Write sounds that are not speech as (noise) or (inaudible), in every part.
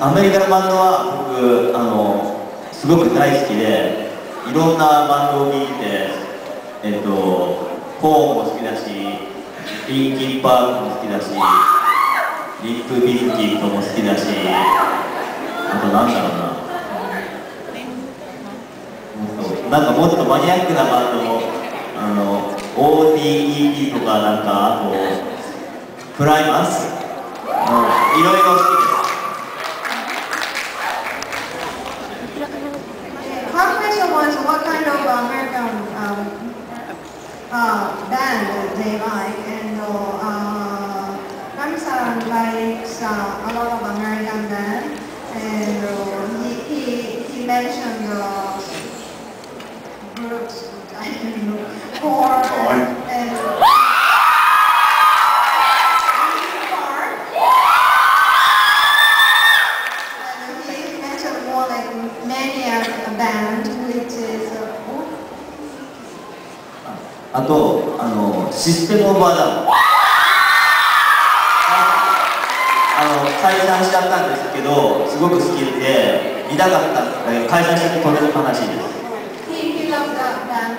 アメリカのバンドは僕あのすごく大好きでいろんなバンドを見て、えっと、コーンも好きだしリンキンパークも好きだしリップ・ビンキーとも好きだしあとなんだろうな。なんかもっとマニアックなバンドも、あの、OTEP とか、なんか、あと、プライマス、うん、いろいろ好きです。ああ。ダンあとあのシステムオブアダムあの解散しちゃったんですけどすごく好きで見たかった解散してとても悲しいです he, he loves that band.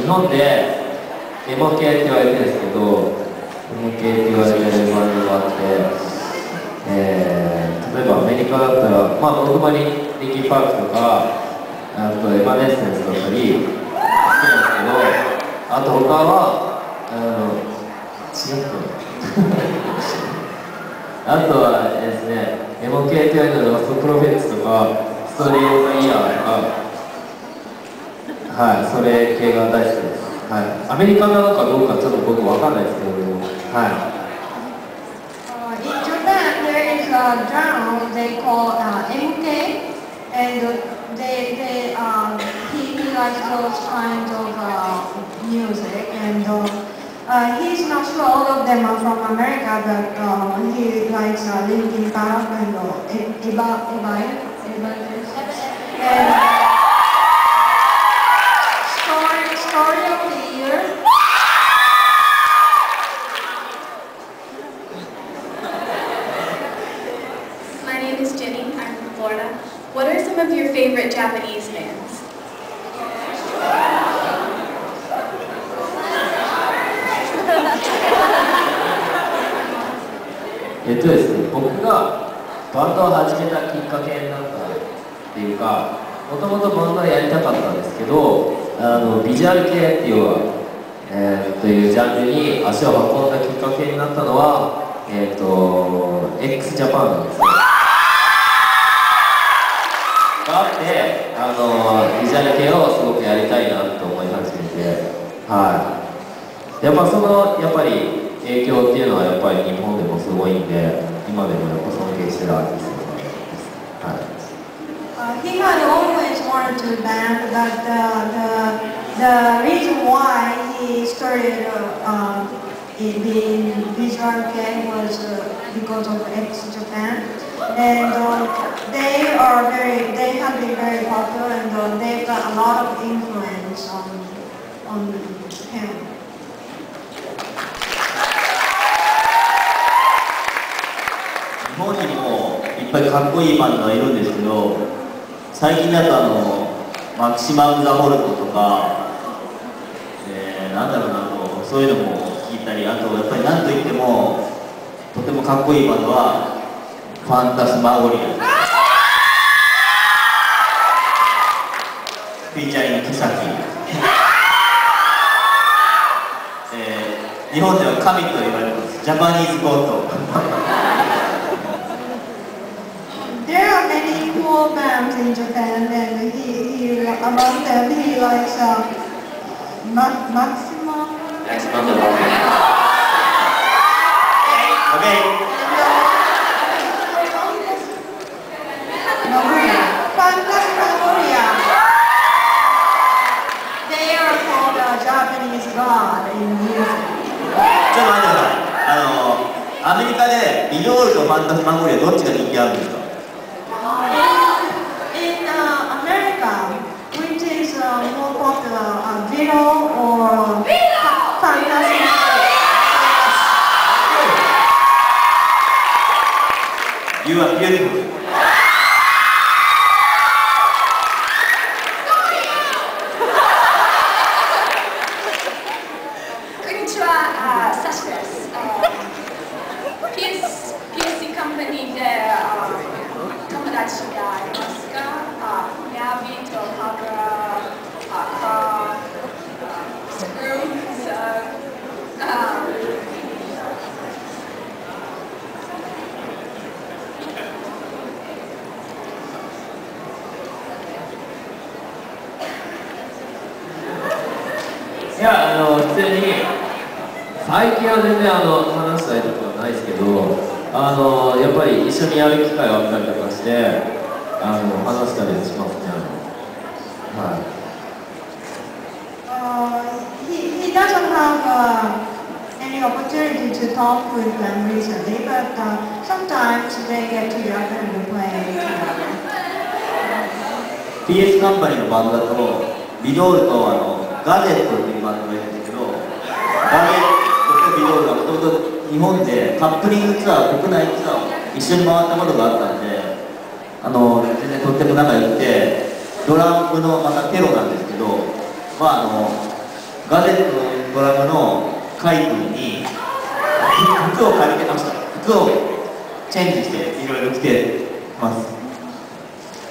日本でエモ系って言われてるんですけどエモ系って言われてるバンドがあって、えー例えばアメリカだったら、まあ、僕もリリキーパークとか、あとエバネッセンスだったり、好きなんですけど、あと他は、あの、違ったあとはですね、エモ系って言われたのがストプロフェッツとか、ストーリーオブイヤーとか、はい、それ系が大好きです。はい、アメリカなのかどうかちょっと僕わかんないですけども、は Uh, in Japan, there is a genre they call uh, MK, and uh, they, they, um, he, he likes those kinds of uh, music, and uh, uh, he's not sure all of them are from America, but uh, he likes uh, Linkin Park and uh, E- Eva, Eva, Eva, and story, story of the year. My name is Jenny. I'm from Florida. What are some of your favorite Japanese bands? (laughs) えっとですね、僕がバンドを始めたきっかけになったっていうか、もともとバンドをやりたかったんですけど、あのビジュアル系っていうは、えーというジャンルに足を運んだきっかけになったのは、えっ、と x ジャパンなんですよ。があってあのビジュアル系をすごくやりたいなと思い始めてはいやっぱそのやっぱり影響っていうのはやっぱり日本でもすごいんで今でもやっぱ尊敬してるアーティストですはい Uh, he had always wanted to band, but the, the, the reason why he started uh, um, being visual was uh, because of ex-Japan. And uh, they are very, they have been very popular and uh, they've got a lot of influence on, on him. 日本にもいっぱいかっこいいバンドがいるんですけど最近だとあのマキシマム・ザ・ボルトとか、えーなんだろうなこうそういうのも聞いたりあとやっぱり何といってもとてもかっこいいバンドはファンタスマゴリアフィーチャリンキサキ、日本では神と言われますジャパニーズゴート There are many poor bands in Japan and he, he, among them he likes uh, ma maximum. That's not the one. Okay. ヨールとファンタスマゴリアどっちが人気あるんですか In uh, America, which is uh, more popular, uh, Vino or Fantasy? You are beautiful こんにちは、あサシで。友達がいますかあヤビとハブラ、あカスクルー、いやあの普通に最近は全然あの話したりとかはないですけどあのやっぱり一緒にやる機会があったりとかしてあの話したりしますねあのはい Uh, he, he doesn't have uh, any opportunity to talk with them recently, but uh, sometimes they get together and play. PS カンパニーのバンドだとビドールとあのガジェットっていうバンドがいるんですけどガジェットとビドールがもともと日本でカップリングツアー国内ツアーを一緒に回ったことがあったんであの全然とっても仲良くてドラムのまたテロなんですけどまああのガジェットのドラムのカイ君に服を借りてました服をチェンジしていろいろ着てます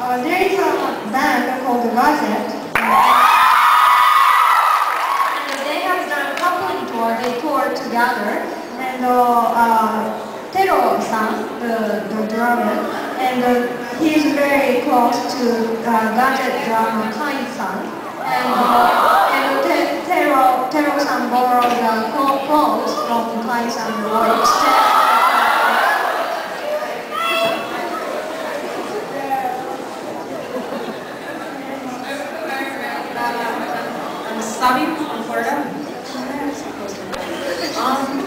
Uh, there is a band called the Gazette. And they have done a coupling tour. They toured together. And uh, uh, Tero-san, the, the drummer, and uh, he's very close to uh, Gazette drummer Kai-san. And, uh, and Te- Tero, Tero-san borrowed the clo- clothes from Kai-san or extended I'm Sabi from Florida. Um,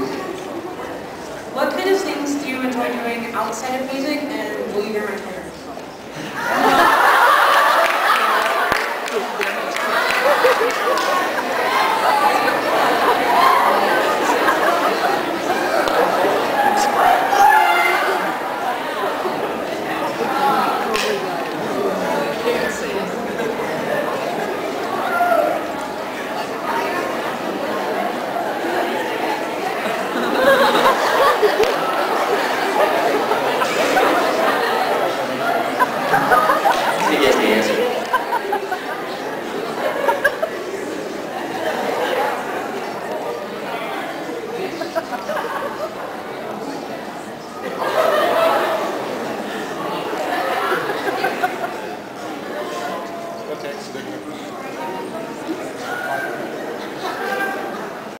what kind of things do you enjoy doing outside of music and